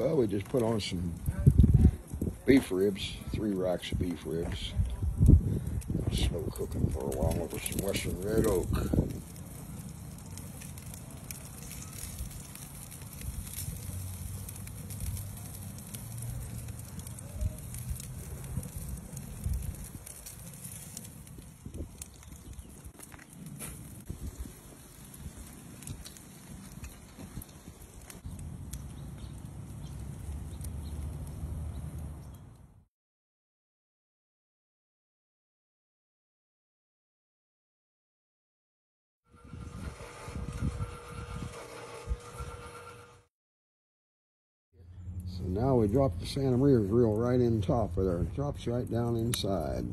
Well, we just put on some beef ribs, three racks of beef ribs. Slow cooking for a while over some Western Red Oak. So now we drop the Santa Maria reel right in top of there. Drops right down inside.